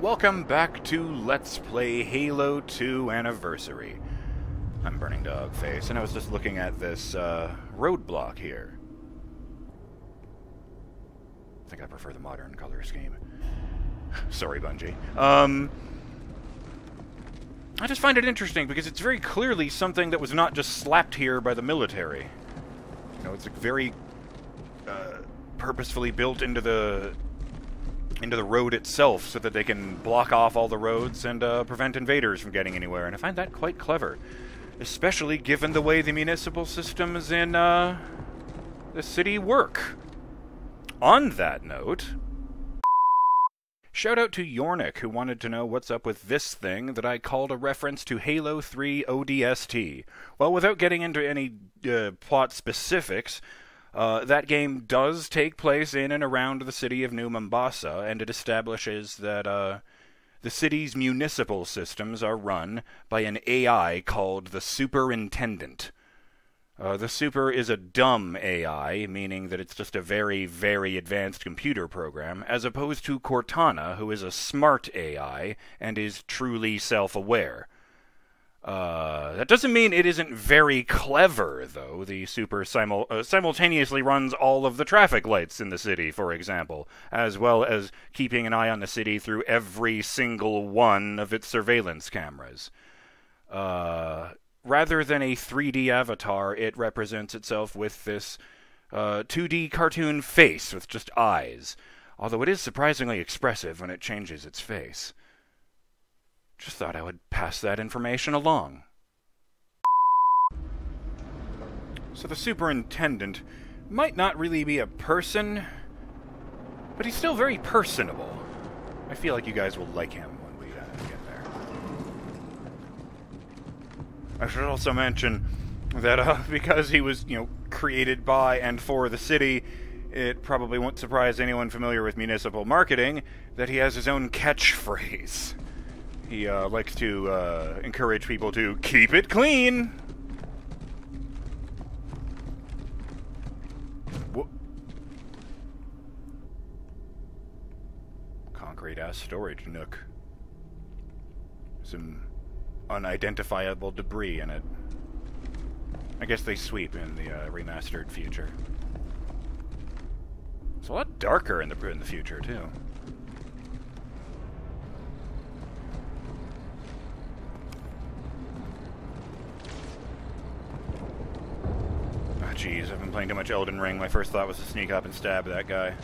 Welcome back to Let's Play Halo 2 Anniversary. I'm Burning Dog Face, and I was just looking at this uh, roadblock here. I think I prefer the modern color scheme. Sorry, Bungie. Um, I just find it interesting because it's very clearly something that was not just slapped here by the military. You know, it's very uh, purposefully built into the into the road itself so that they can block off all the roads and uh, prevent invaders from getting anywhere. And I find that quite clever, especially given the way the municipal systems in uh, the city work. On that note, shout out to Yornik who wanted to know what's up with this thing that I called a reference to Halo 3 ODST. Well, without getting into any uh, plot specifics, uh, that game does take place in and around the city of New Mombasa, and it establishes that uh, the city's municipal systems are run by an AI called the Superintendent. Uh, the Super is a dumb AI, meaning that it's just a very, very advanced computer program, as opposed to Cortana, who is a smart AI and is truly self aware. Uh, that doesn't mean it isn't very clever, though. The Super simul- uh, simultaneously runs all of the traffic lights in the city, for example, as well as keeping an eye on the city through every single one of its surveillance cameras. Uh, rather than a 3D avatar, it represents itself with this 2D uh, cartoon face with just eyes, although it is surprisingly expressive when it changes its face. Just thought I would pass that information along. So the superintendent might not really be a person, but he's still very personable. I feel like you guys will like him when we uh, get there. I should also mention that uh, because he was, you know, created by and for the city, it probably won't surprise anyone familiar with municipal marketing that he has his own catchphrase. He uh, likes to uh, encourage people to keep it clean. Concrete ass storage nook. Some unidentifiable debris in it. I guess they sweep in the uh, remastered future. It's a lot darker in the in the future too. Jeez, I've been playing too much Elden Ring. My first thought was to sneak up and stab that guy.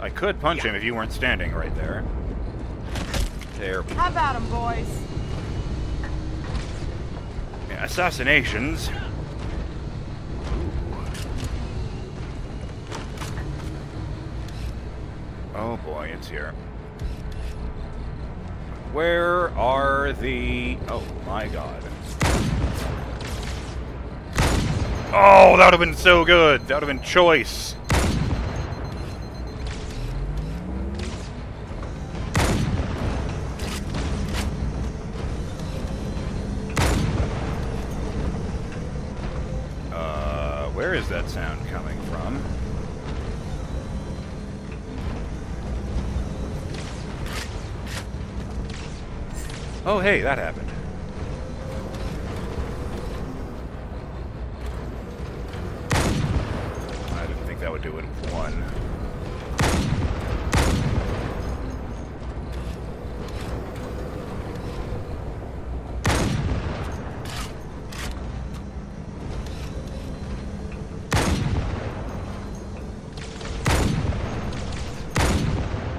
I could punch him if you weren't standing right there. There. How about him, boys? Yeah, assassinations. Oh boy, it's here. Where are the... Oh, my God. Oh, that would have been so good. That would have been choice. Oh, hey, that happened. I didn't think that would do it one.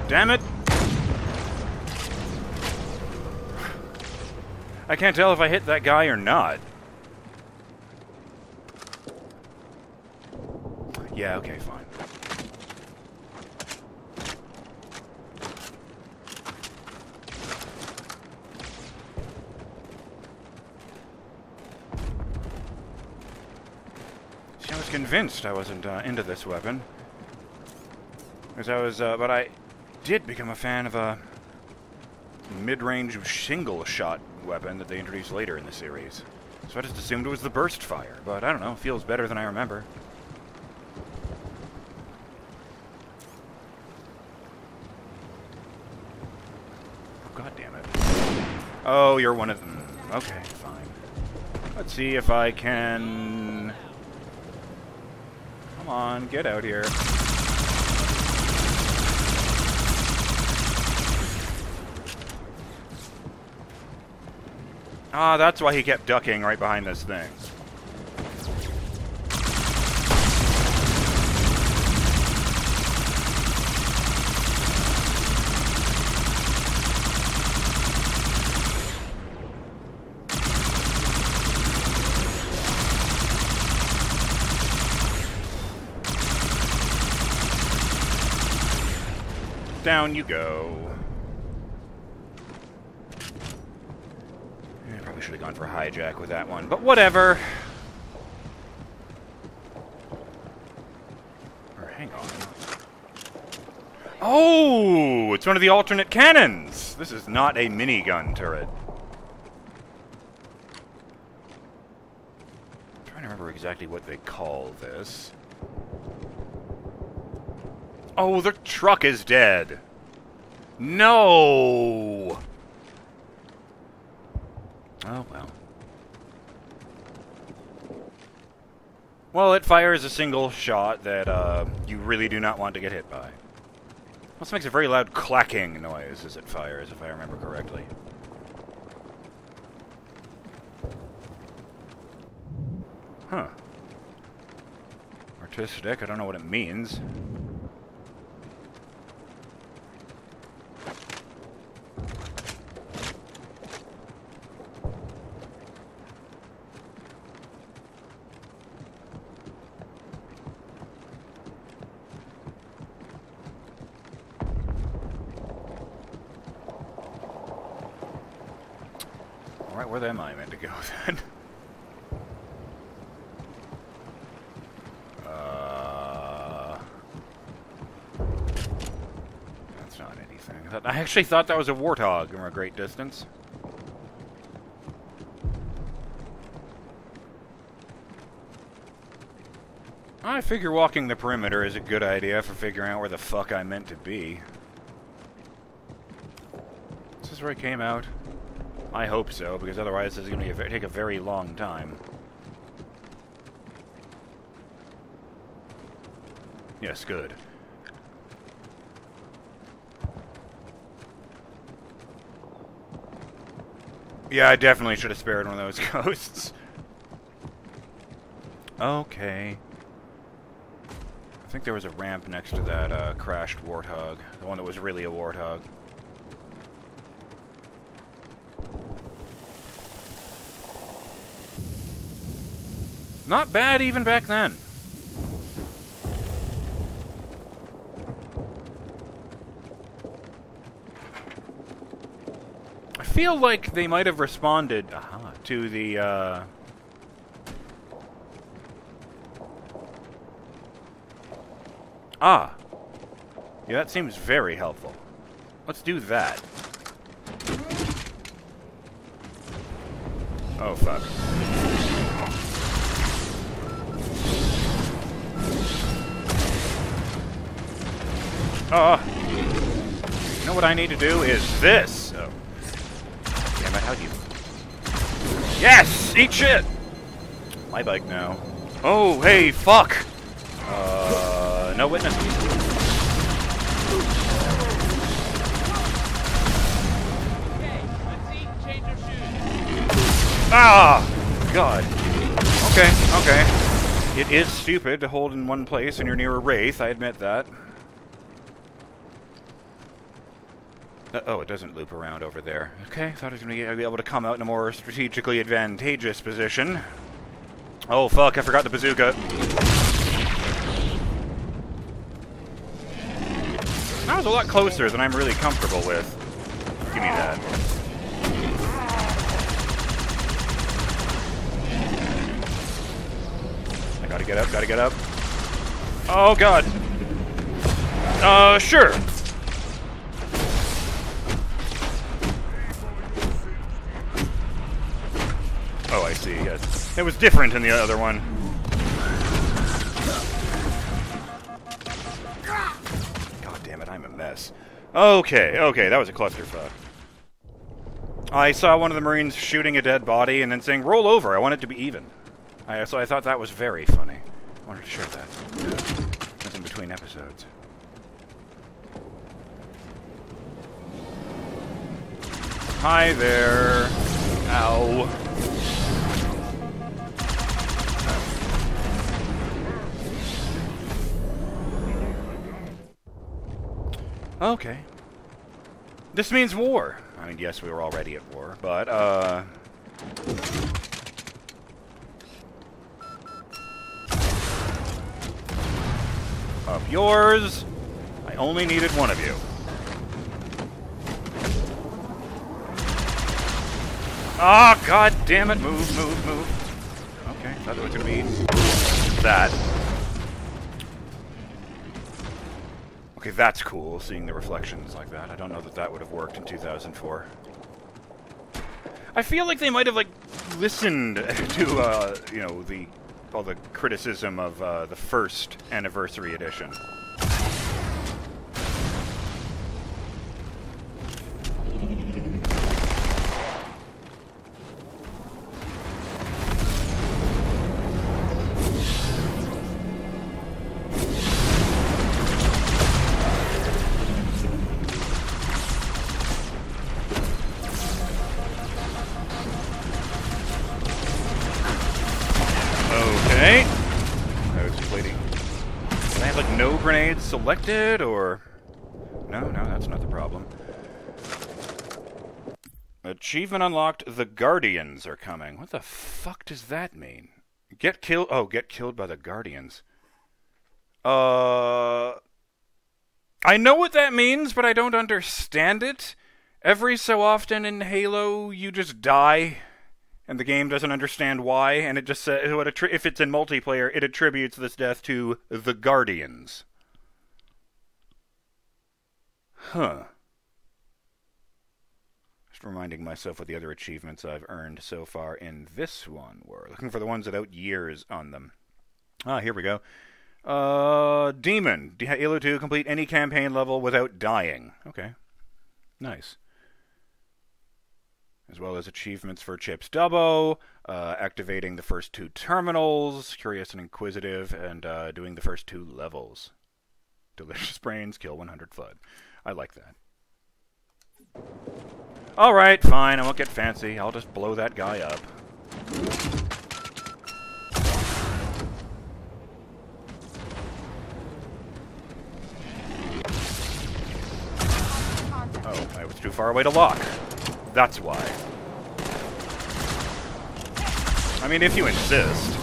Damn it! I can't tell if I hit that guy or not. Yeah, okay, fine. See, I was convinced I wasn't uh, into this weapon. Because I was, uh, but I did become a fan of a mid-range shingle shot weapon that they introduced later in the series. So I just assumed it was the burst fire, but I don't know, feels better than I remember. Oh, God damn it. Oh, you're one of them. Okay, fine. Let's see if I can... Come on, get out here. Ah, that's why he kept ducking right behind this thing. Down you go. I probably should have gone for hijack with that one, but whatever. Or hang on. Oh, it's one of the alternate cannons. This is not a minigun turret. I'm trying to remember exactly what they call this. Oh, the truck is dead. No. Oh, well. Well, it fires a single shot that uh, you really do not want to get hit by. Also makes a very loud clacking noise as it fires, if I remember correctly. Huh. Artistic, I don't know what it means. Alright, where am I meant to go then? uh, that's not anything. I, actually thought that was a warthog from a great distance. I figure walking the perimeter is a good idea for figuring out where the fuck I meant to be. This is this where I came out? I hope so, because otherwise this is going to take a very long time. Yes, good. Yeah, I definitely should have spared one of those ghosts. Okay. I think there was a ramp next to that uh, crashed Warthog. The one that was really a Warthog. Not bad even back then. I feel like they might have responded aha, to the, uh... Ah. Yeah, that seems very helpful. Let's do that. Oh, fuck. Oh. You know what I need to do is this. Oh. Damn it, how do you... Yes! Eat shit! My bike now. Oh, hey, fuck! Uh, no witness. Ah! God. Okay, okay. It is stupid to hold in one place when you're near a wraith, I admit that. Oh, it doesn't loop around over there. Okay, thought I was going to be able to come out in a more strategically advantageous position. Oh, fuck, I forgot the bazooka. That was a lot closer than I'm really comfortable with. Give me that. I gotta get up, gotta get up. Oh, God. Uh, sure. It was different in the other one. God damn it, I'm a mess. Okay, okay, that was a clusterfuck. I saw one of the Marines shooting a dead body and then saying, roll over, I want it to be even. I, so I thought that was very funny. I wanted to share that. That's in between episodes. Hi there. Ow. Okay. This means war. I mean, yes, we were already at war, but, uh... Up yours. I only needed one of you. Ah, oh, god damn it. Move, move, move. Okay, thought it was gonna be that. Okay, that's cool, seeing the reflections like that. I don't know that that would have worked in 2004. I feel like they might have, like, listened to, uh, you know, the all the criticism of uh, the first anniversary edition. Selected, or... No, no, that's not the problem. Achievement unlocked, the Guardians are coming. What the fuck does that mean? Get killed... Oh, get killed by the Guardians. Uh... I know what that means, but I don't understand it. Every so often in Halo, you just die, and the game doesn't understand why, and it just says, if it's in multiplayer, it attributes this death to the Guardians. Huh. Just reminding myself what the other achievements I've earned so far in this one were. Looking for the ones without years on them. Ah, here we go. Uh, Demon. Halo 2, complete any campaign level without dying. Okay. Nice. As well as achievements for Chips Dubbo, uh, activating the first two terminals, Curious and Inquisitive, and uh, doing the first two levels. Delicious Brains, Kill 100 Flood. I like that. Alright, fine, I won't get fancy. I'll just blow that guy up. Oh, I was too far away to lock. That's why. I mean, if you insist.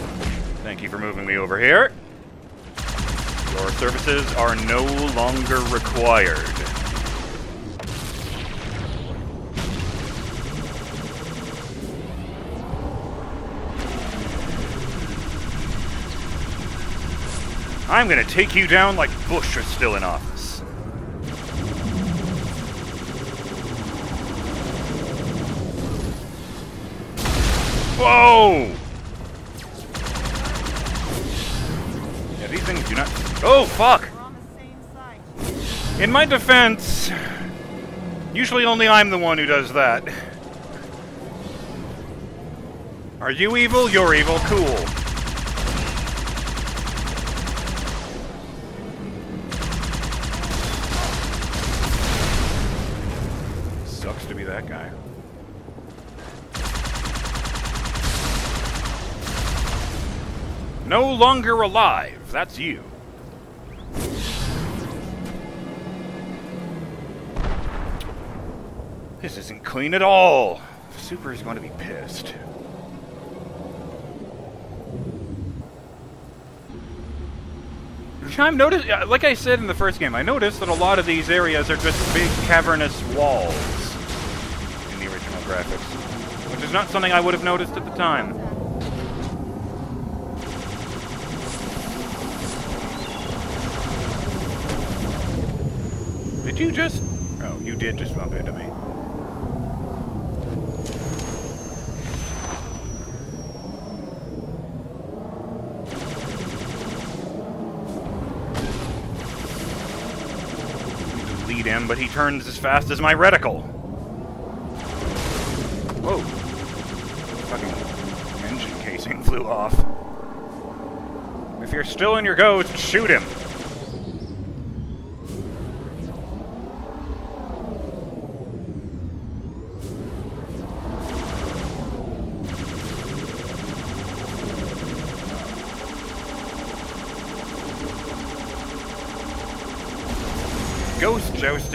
Thank you for moving me over here. Your services are no longer required. I'm gonna take you down like Bush is still in office. Whoa! Yeah, these things do not... Oh, fuck! In my defense, usually only I'm the one who does that. Are you evil? You're evil. Cool. Sucks to be that guy. No longer alive. That's you. This isn't clean at all. Super is going to be pissed. I've noticed, uh, like I said in the first game, I noticed that a lot of these areas are just big cavernous walls in the original graphics, which is not something I would have noticed at the time. Did you just... Oh, you did just bump into me. Lead him, but he turns as fast as my reticle. Whoa. Fucking engine casing flew off. If you're still in your go, shoot him.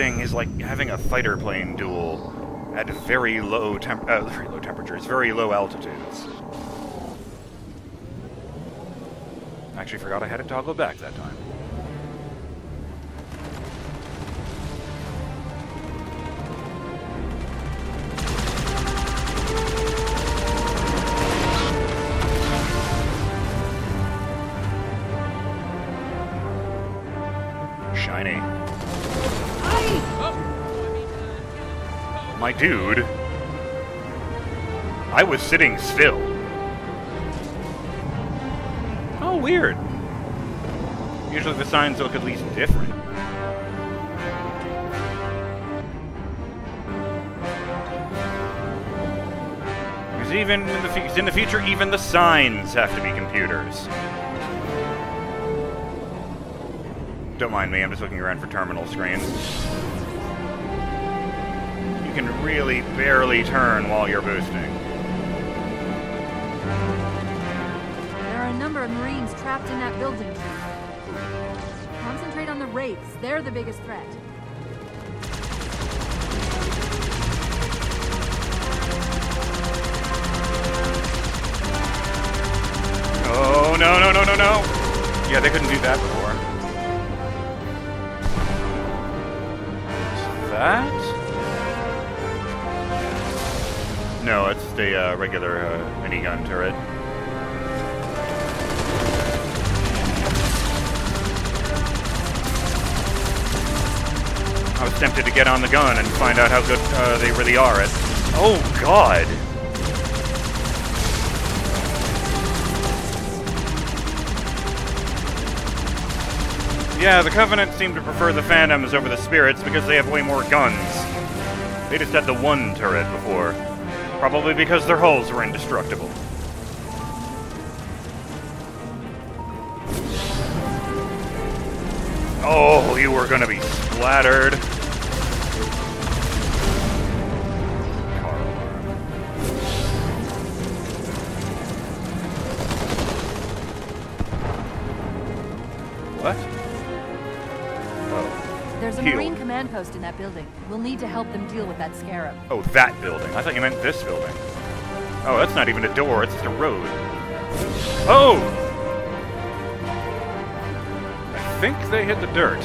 Jousting is like having a fighter plane duel at very low temp- uh, very low temperatures, very low altitudes. Actually, forgot I had it toggle back that time. My dude. I was sitting still. Oh, weird. Usually the signs look at least different. Because even in the, in the future, even the signs have to be computers. Don't mind me, I'm just looking around for terminal screens. You can really barely turn while you're boosting. There are a number of Marines trapped in that building. Concentrate on the Wraiths. They're the biggest threat. Oh, no, no, no, no, no! Yeah, they couldn't do that before. That? No, it's the uh, regular uh, minigun turret. I was tempted to get on the gun and find out how good uh, they really are at. Oh, God! Yeah, the Covenant seem to prefer the Phantoms over the Spirits because they have way more guns. They just had the one turret before. Probably because their hulls were indestructible. Oh, you were gonna be splattered. Marine command post in that building. We'll need to help them deal with that scarab. Oh, that building. I thought you meant this building. Oh, that's not even a door, it's just a road. Oh! I think they hit the dirt.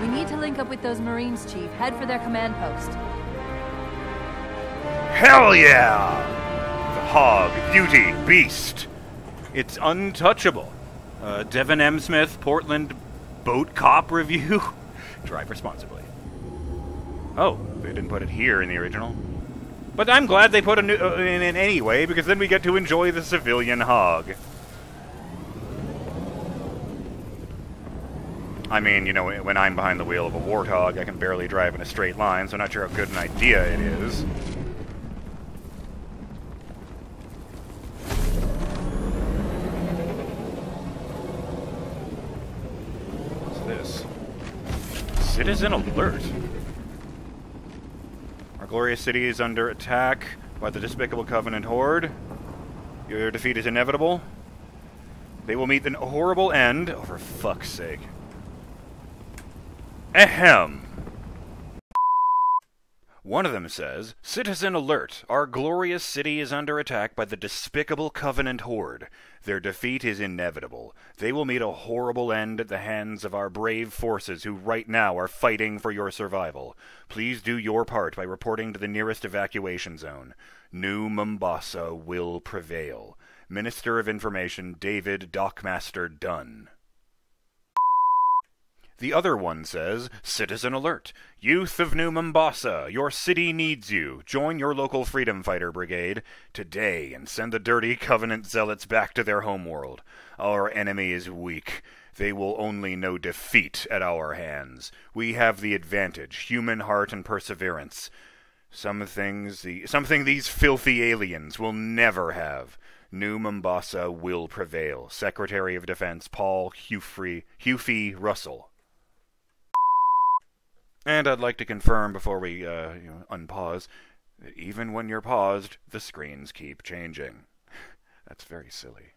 We need to link up with those Marines, Chief. Head for their command post. Hell yeah! The Hog, Beauty, Beast. It's untouchable. Uh, Devin M. Smith, Portland Boat Cop Review. Drive responsibly. Oh, they didn't put it here in the original. But I'm glad they put it in, uh, in it anyway, because then we get to enjoy the civilian hog. I mean, you know, when I'm behind the wheel of a warthog, I can barely drive in a straight line, so I'm not sure how good an idea it is. What's this? Citizen alert. Our glorious city is under attack by the despicable Covenant horde. Your defeat is inevitable. They will meet an horrible end. Oh, for fuck's sake. Ahem. One of them says, Citizen alert! Our glorious city is under attack by the despicable Covenant horde. Their defeat is inevitable. They will meet a horrible end at the hands of our brave forces who right now are fighting for your survival. Please do your part by reporting to the nearest evacuation zone. New Mombasa will prevail. Minister of Information David Dockmaster Dunn. The other one says, Citizen alert! Youth of New Mombasa, your city needs you. Join your local freedom fighter brigade today and send the dirty Covenant zealots back to their homeworld. Our enemy is weak. They will only know defeat at our hands. We have the advantage, human heart and perseverance. Some things the something these filthy aliens will never have. New Mombasa will prevail. Secretary of Defense Paul Humphrey Hufy Russell. And I'd like to confirm before we uh, you know, unpause that even when you're paused, the screens keep changing. That's very silly.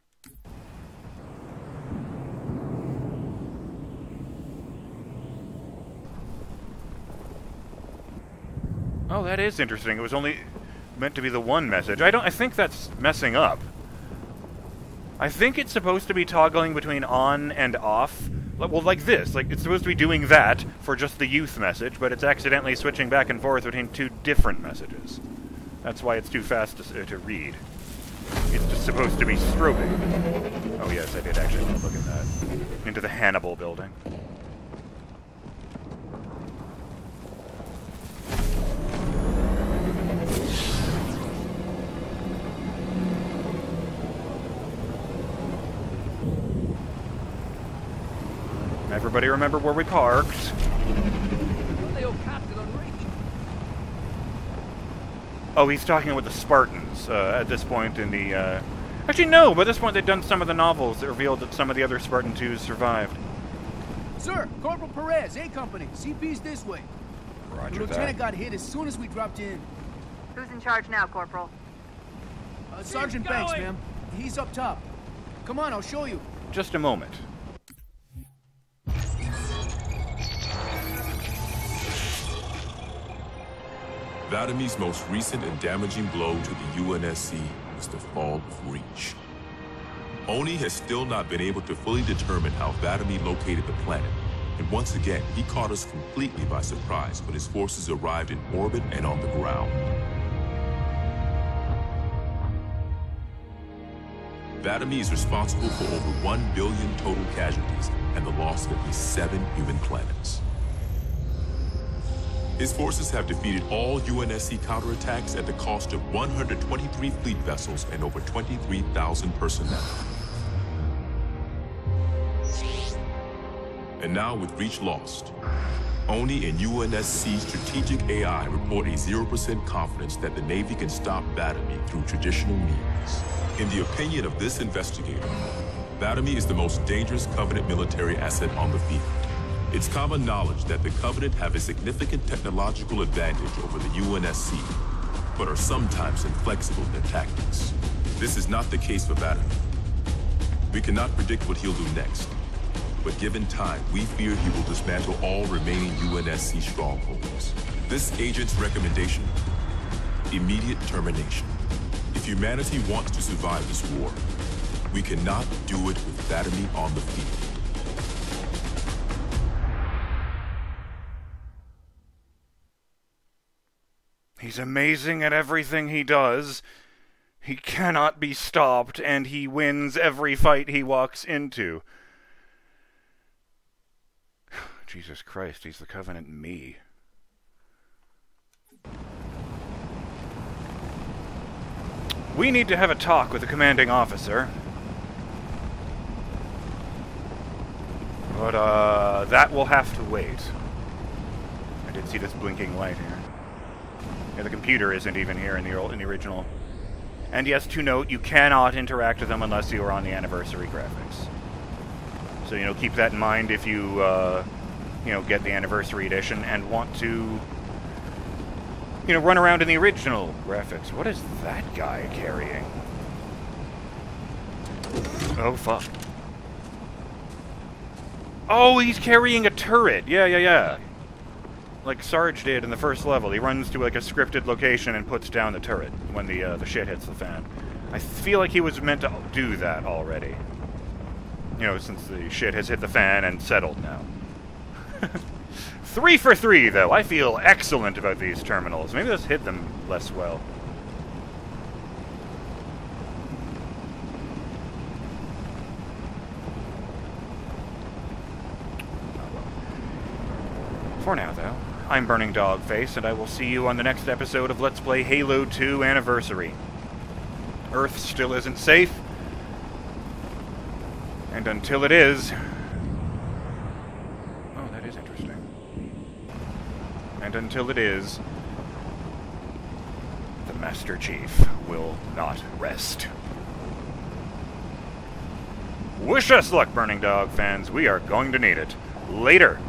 Oh, that is interesting. It was only meant to be the one message. I don't. I think that's messing up. I think it's supposed to be toggling between on and off. Well, like this. Like it's supposed to be doing that for just the youth message, but it's accidentally switching back and forth between two different messages. That's why it's too fast to, uh, to read. It's just supposed to be strobing. Oh yes, I did actually look at that. Into the Hannibal building. Everybody remember where we parked. Oh, he's talking with the Spartans uh, at this point in the. Uh... Actually, no. By this point, they'd done some of the novels that revealed that some of the other Spartan twos survived. Sir, Corporal Perez, A Company. CP's this way. Roger the lieutenant got hit as soon as we dropped in. Who's in charge now, Corporal? Uh, Sergeant Banks, ma'am. He's up top. Come on, I'll show you. Just a moment. Vadamee's most recent and damaging blow to the UNSC was the fall of Reach. ONI has still not been able to fully determine how Vadamee located the planet, and once again, he caught us completely by surprise when his forces arrived in orbit and on the ground. Vadamee is responsible for over 1 billion total casualties and the loss of at least seven human planets. His forces have defeated all UNSC counterattacks at the cost of 123 fleet vessels and over 23,000 personnel. And now with Reach lost, ONI and UNSC strategic AI report a 0% confidence that the Navy can stop Vadamee through traditional means. In the opinion of this investigator, Vadamee is the most dangerous Covenant military asset on the field. It's common knowledge that the Covenant have a significant technological advantage over the UNSC, but are sometimes inflexible in their tactics. This is not the case for Vadamee. We cannot predict what he'll do next, but given time, we fear he will dismantle all remaining UNSC strongholds. This agent's recommendation? Immediate termination. If humanity wants to survive this war, we cannot do it with Vadamee on the field. He's amazing at everything he does. He cannot be stopped, and he wins every fight he walks into. Jesus Christ, he's the Covenant me. We need to have a talk with the commanding officer. But, uh, that will have to wait. I did see this blinking light here. The computer isn't even here in the, in the original. And yes, to note, you cannot interact with them unless you are on the anniversary graphics. So, you know, keep that in mind if you, uh, you know, get the anniversary edition and want to, you know, run around in the original graphics. What is that guy carrying? Oh, fuck. Oh, he's carrying a turret. Yeah, yeah, yeah like Sarge did in the first level. He runs to like a scripted location and puts down the turret when the uh, the shit hits the fan. I feel like he was meant to do that already. You know, since the shit has hit the fan and settled now. three for three, though. I feel excellent about these terminals. Maybe let's hit them less well. For now, though. I'm Burning Dogface, and I will see you on the next episode of Let's Play Halo 2 Anniversary. Earth still isn't safe, and until it is... Oh, that is interesting. And until it is, the Master Chief will not rest. Wish us luck, Burning Dog fans. We are going to need it. Later.